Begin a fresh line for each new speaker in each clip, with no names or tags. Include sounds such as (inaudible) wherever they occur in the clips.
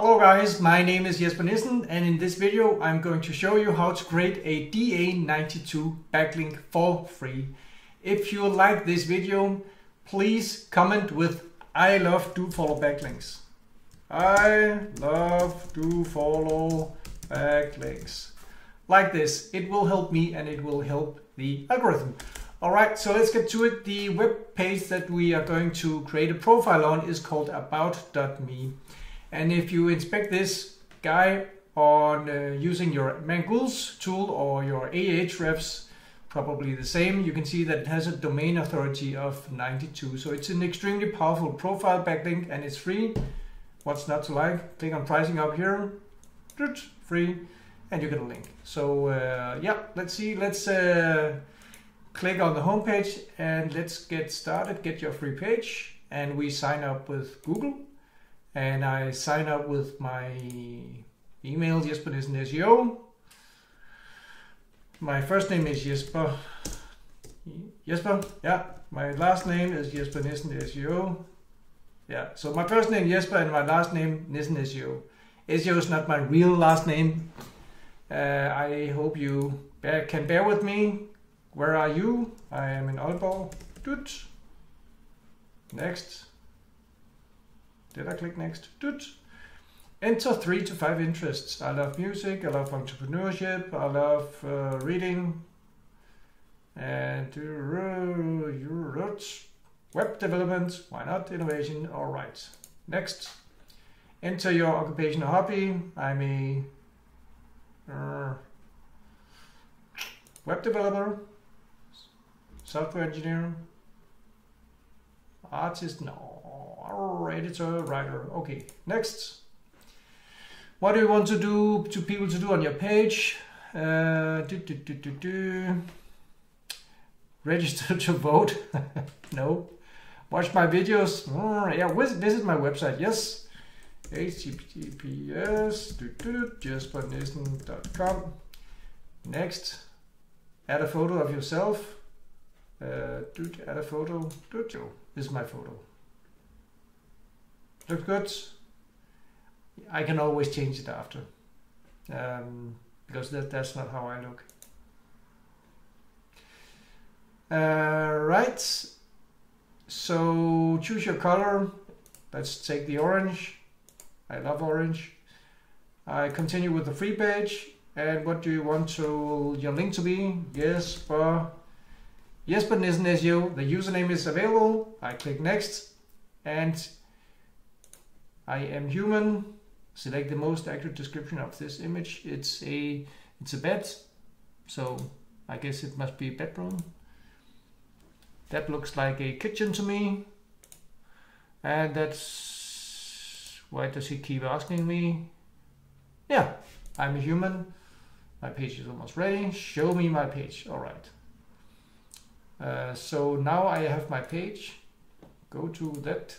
Hello guys, my name is Jesper Nissen and in this video I'm going to show you how to create a DA92 backlink for free. If you like this video, please comment with I love do follow backlinks. I love do follow backlinks. Like this, it will help me and it will help the algorithm. Alright, so let's get to it. The web page that we are going to create a profile on is called about.me. And if you inspect this guy on uh, using your Mangools tool or your Ahrefs, probably the same, you can see that it has a domain authority of 92. So it's an extremely powerful profile backlink and it's free. What's not to like? Click on pricing up here, free, and you get a link. So uh, yeah, let's see, let's uh, click on the homepage and let's get started, get your free page. And we sign up with Google and I sign up with my email, Jesper Nissen SEO. My first name is Jesper. Jesper, yeah. My last name is Jesper Nissen SEO. Yeah, so my first name Jesper and my last name Nissen SEO. SEO is not my real last name. Uh, I hope you bear, can bear with me. Where are you? I am in Aalborg. Good. Next. Did I click next? Good. Enter three to five interests. I love music, I love entrepreneurship, I love uh, reading, and web development, why not, innovation, all right. Next. Enter your occupation or hobby. I'm a uh, web developer, software engineer, artist, no, editor, writer. Okay, next. What do you want to do to people to do on your page? Uh, do, do, do, do, do. Register to vote? (laughs) no. Watch my videos? Mm, yeah, visit my website. Yes. https jespernissen.com. Next. Add a photo of yourself. Uh, add a photo. This is my photo. Looks good. I can always change it after. Um, because that, that's not how I look. Uh, right. So choose your color. Let's take the orange. I love orange. I continue with the free page. And what do you want to your link to be? Yes, but Jesper Nissen SEO. The username is available. I click next and I am human. Select the most accurate description of this image. It's a it's a bed, so I guess it must be a bedroom. That looks like a kitchen to me. And that's why does he keep asking me? Yeah, I'm a human. My page is almost ready. Show me my page. All right. Uh, so now I have my page. Go to that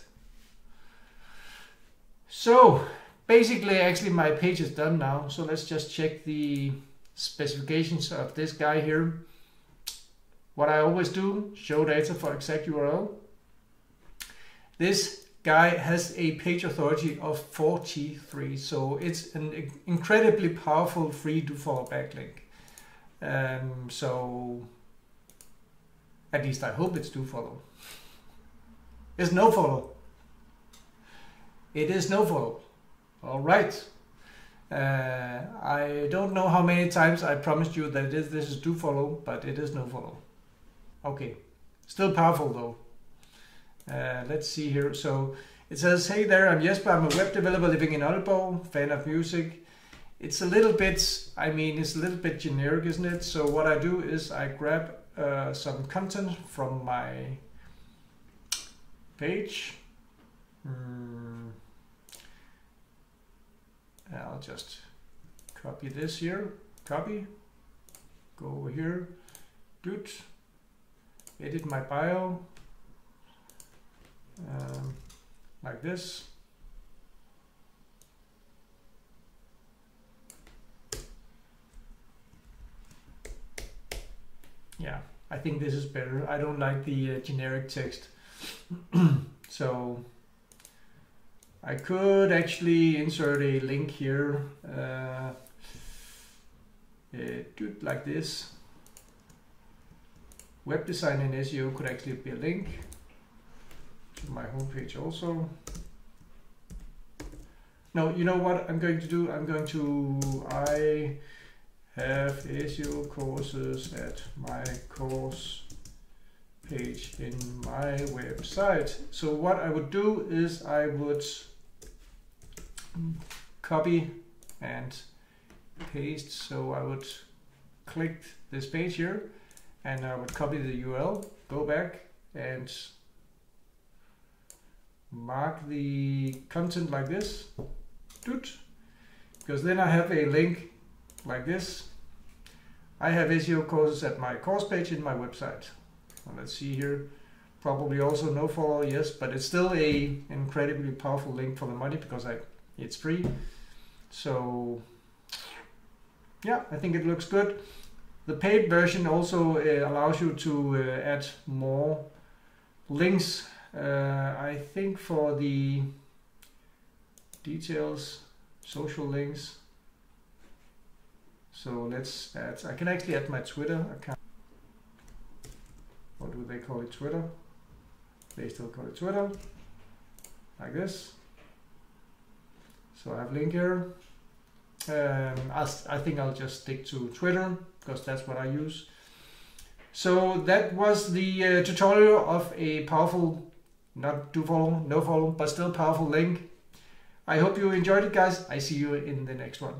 so basically, actually my page is done now. So let's just check the specifications of this guy here. What I always do, show data for exact URL. This guy has a page authority of 43, so it's an incredibly powerful free do follow backlink. Um, so at least I hope it's do follow. It's no follow. It is no follow. All right. Uh, I don't know how many times I promised you that this is do follow, but it is no follow. Okay, still powerful though. Uh, let's see here. So it says, hey there, I'm Jesper. I'm a web developer living in Aalborg, fan of music. It's a little bit, I mean, it's a little bit generic, isn't it? So what I do is I grab uh, some content from my page. Mm. I'll just copy this here, copy, go over here, dude, edit my bio, um, like this. Yeah, I think this is better. I don't like the uh, generic text. (clears throat) so I could actually insert a link here, uh, do it like this. Web design and SEO could actually be a link to my homepage also. No, you know what I'm going to do? I'm going to, I have SEO courses at my course page in my website. So what I would do is I would copy and paste. So I would click this page here and I would copy the URL, go back and mark the content like this, because then I have a link like this. I have SEO courses at my course page in my website. Let's see here, probably also no follow, yes, but it's still a incredibly powerful link for the money because I it's free. So yeah, I think it looks good. The paid version also uh, allows you to uh, add more links. Uh, I think for the details, social links. So let's add, I can actually add my Twitter account. What do they call it? Twitter? They still call it Twitter. Like this. So I have link here. Um, I think I'll just stick to Twitter because that's what I use. So that was the uh, tutorial of a powerful, not do follow, no follow, but still powerful link. I hope you enjoyed it guys. I see you in the next one.